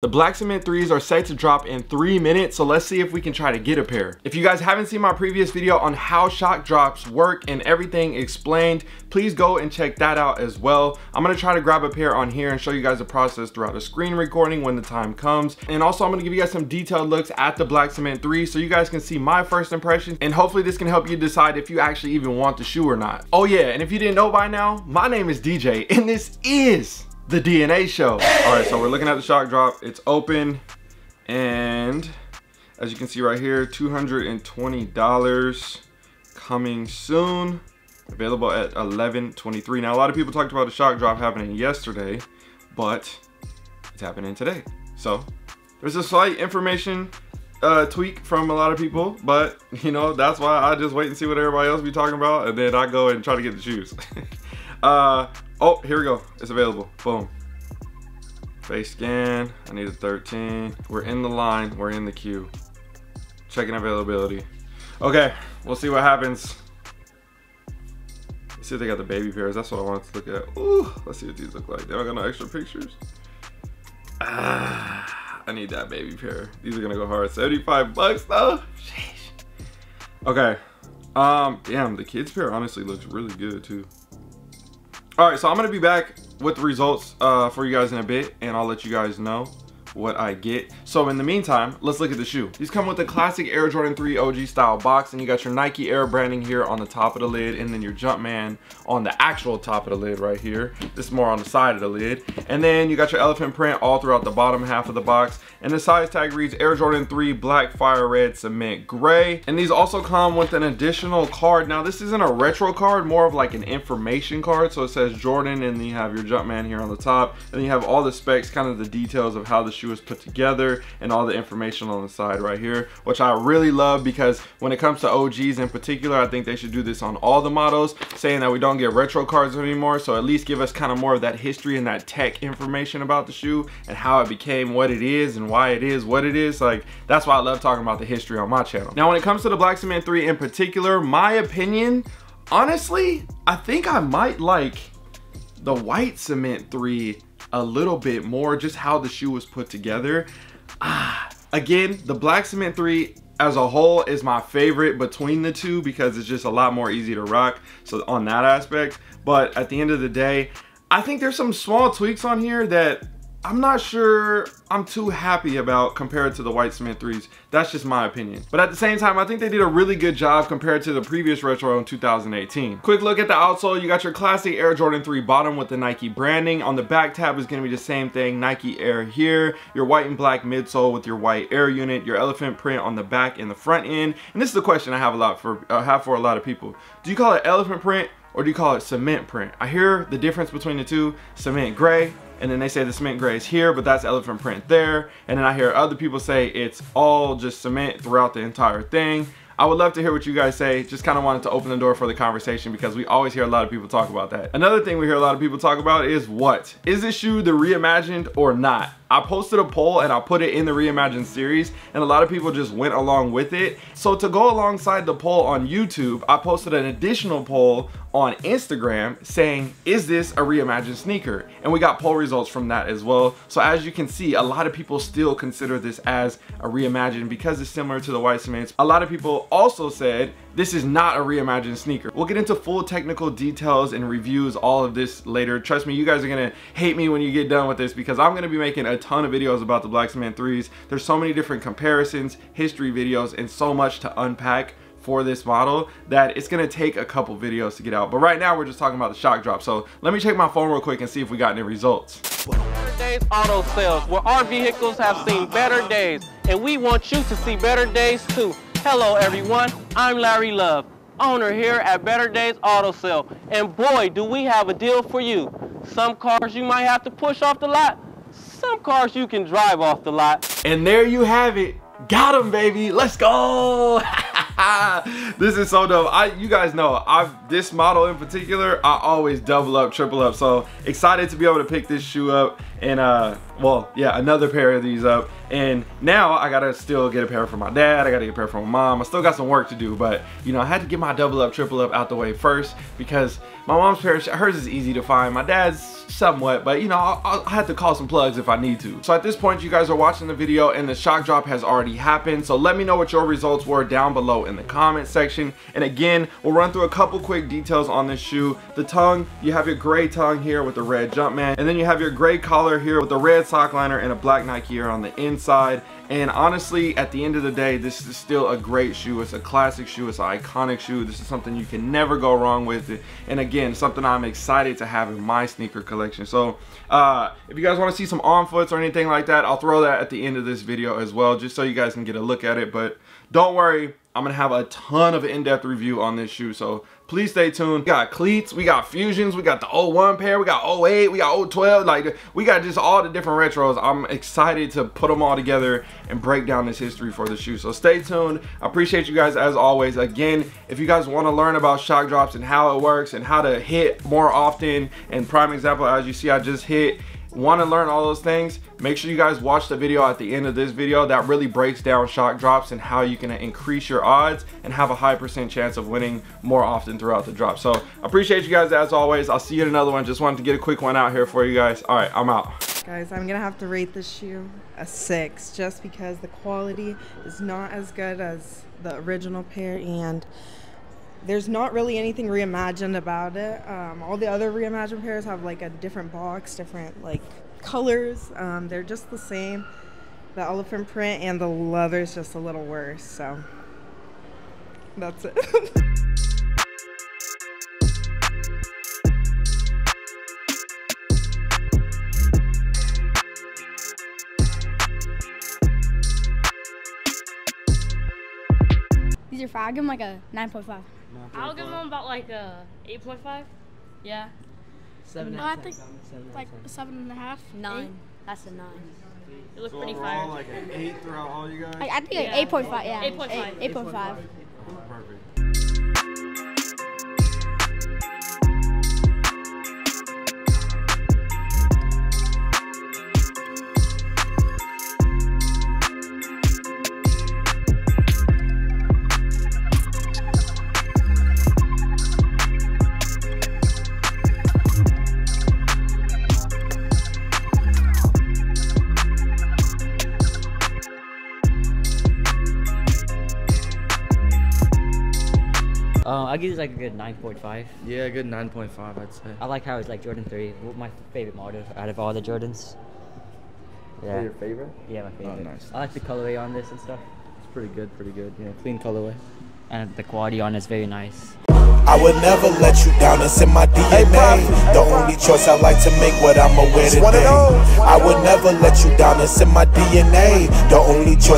The black cement threes are set to drop in three minutes, so let's see if we can try to get a pair. If you guys haven't seen my previous video on how shock drops work and everything explained, please go and check that out as well. I'm gonna try to grab a pair on here and show you guys the process throughout the screen recording when the time comes. And also I'm gonna give you guys some detailed looks at the black cement three so you guys can see my first impression and hopefully this can help you decide if you actually even want the shoe or not. Oh yeah, and if you didn't know by now, my name is DJ and this is the DNA show. All right, so we're looking at the shock drop. It's open and as you can see right here, $220 coming soon. Available at 11.23. Now, a lot of people talked about the shock drop happening yesterday, but it's happening today. So there's a slight information uh, tweak from a lot of people, but you know, that's why I just wait and see what everybody else be talking about, and then I go and try to get the shoes. uh, Oh, here we go. It's available. Boom. Face scan. I need a 13. We're in the line. We're in the queue. Checking availability. Okay, we'll see what happens. Let's see if they got the baby pairs. That's what I wanted to look at. Ooh, let's see what these look like. They don't got no extra pictures. Ah, I need that baby pair. These are gonna go hard. 75 bucks though. Sheesh. Okay. Um, damn, the kids pair honestly looks really good too. All right, so I'm gonna be back with the results uh, for you guys in a bit, and I'll let you guys know what I get. So in the meantime, let's look at the shoe. These come with the classic Air Jordan 3 OG style box and you got your Nike Air branding here on the top of the lid and then your Jumpman on the actual top of the lid right here. This is more on the side of the lid. And then you got your elephant print all throughout the bottom half of the box. And the size tag reads Air Jordan 3 Black Fire Red Cement Gray. And these also come with an additional card. Now this isn't a retro card, more of like an information card. So it says Jordan and then you have your Jumpman here on the top. And then you have all the specs, kind of the details of how the shoe is put together and all the information on the side right here, which I really love because when it comes to OGs in particular, I think they should do this on all the models, saying that we don't get retro cards anymore. So at least give us kind of more of that history and that tech information about the shoe and how it became what it is and why it is what it is. Like that's why I love talking about the history on my channel. Now, when it comes to the Black Cement 3 in particular, my opinion, honestly, I think I might like the white cement 3 a little bit more just how the shoe was put together. Ah again the black cement 3 as a whole is my favorite between the two because it's just a lot more easy to rock so on that aspect. But at the end of the day i think there's some small tweaks on here that I'm not sure I'm too happy about compared to the white cement threes. That's just my opinion. But at the same time, I think they did a really good job compared to the previous retro in 2018. Quick look at the outsole. You got your classic Air Jordan 3 bottom with the Nike branding. On the back tab is going to be the same thing. Nike Air here. Your white and black midsole with your white Air unit. Your elephant print on the back and the front end. And this is the question I have a lot for uh, have for a lot of people. Do you call it elephant print or do you call it cement print? I hear the difference between the two. Cement gray and then they say the cement gray is here but that's elephant print there and then I hear other people say it's all just cement throughout the entire thing I would love to hear what you guys say. Just kind of wanted to open the door for the conversation because we always hear a lot of people talk about that. Another thing we hear a lot of people talk about is what? Is this shoe the reimagined or not? I posted a poll and I put it in the reimagined series and a lot of people just went along with it. So to go alongside the poll on YouTube, I posted an additional poll on Instagram saying, is this a reimagined sneaker? And we got poll results from that as well. So as you can see, a lot of people still consider this as a reimagined because it's similar to the white cements. A lot of people also said this is not a reimagined sneaker. We'll get into full technical details and reviews all of this later. Trust me, you guys are gonna hate me when you get done with this because I'm gonna be making a ton of videos about the Black Cement 3s. There's so many different comparisons, history videos, and so much to unpack for this model that it's gonna take a couple videos to get out. But right now we're just talking about the shock drop. So let me check my phone real quick and see if we got any results. Days Auto Sales, where our vehicles have seen better days, and we want you to see better days too. Hello everyone, I'm Larry Love, owner here at Better Days Auto Sale, and boy do we have a deal for you. Some cars you might have to push off the lot, some cars you can drive off the lot. And there you have it. Got him, baby. Let's go. this is so dope. I, you guys know, I've this model in particular, I always double up, triple up. So excited to be able to pick this shoe up and uh, well, yeah, another pair of these up. And now I gotta still get a pair for my dad. I gotta get a pair for my mom. I still got some work to do, but you know, I had to get my double up, triple up out the way first because my mom's pair, hers is easy to find. My dad's somewhat, but you know, I'll, I'll have to call some plugs if I need to. So at this point, you guys are watching the video and the shock drop has already happened. So let me know what your results were down below in the comment section. And again, we'll run through a couple quick details on this shoe. The tongue, you have your gray tongue here with the red Jumpman, and then you have your gray collar here with the red sock liner and a black Nike here on the inside. And honestly, at the end of the day, this is still a great shoe. It's a classic shoe. It's an iconic shoe. This is something you can never go wrong with. And again, something I'm excited to have in my sneaker collection. So uh, if you guys want to see some on foots or anything like that, I'll throw that at the end of this video as well, just so you guys can get a look at it. But don't worry, I'm gonna have a ton of in-depth review on this shoe, so please stay tuned. We got cleats, we got fusions, we got the 01 pair, we got 08, we got 012, like we got just all the different retros. I'm excited to put them all together and break down this history for the shoe. So stay tuned. I appreciate you guys as always. Again, if you guys want to learn about shock drops and how it works and how to hit more often, and prime example, as you see, I just hit want to learn all those things make sure you guys watch the video at the end of this video that really breaks down shock drops and how you can increase your odds and have a high percent chance of winning more often throughout the drop. So appreciate you guys as always. I'll see you in another one. Just wanted to get a quick one out here for you guys. All right i'm out. Guys i'm gonna have to rate this shoe a six just because the quality is not as good as the original pair and there's not really anything reimagined about it. Um, all the other reimagined pairs have like a different box, different like colors. Um, they're just the same. The elephant print and the leather is just a little worse. So that's it. These are five. I give them like a 9.5. I'll give them about like uh, a 8.5. Yeah. Seven no, I think seven like seven. seven and a half. Nine. Eight? That's a nine. It looks so pretty overall, fired. like an eight throughout all you guys. I, I think yeah. like eight point five. Yeah. Eight point five. Eight point five. 8. 8. 8. 5. Uh, um, I give it like a good 9.5. Yeah, a good 9.5, I'd say. I like how it's like Jordan 3, my favorite model out of all the Jordans. Yeah. your favorite? Yeah, my favorite. Oh, nice. I like the colorway on this and stuff. It's pretty good, pretty good. Yeah, clean colorway. And the quality on it's very nice. I would never let you down, it's in my DNA. Hey, the only choice I like to make what I'ma wear today. I would never let you down, it's in my DNA. The only choice.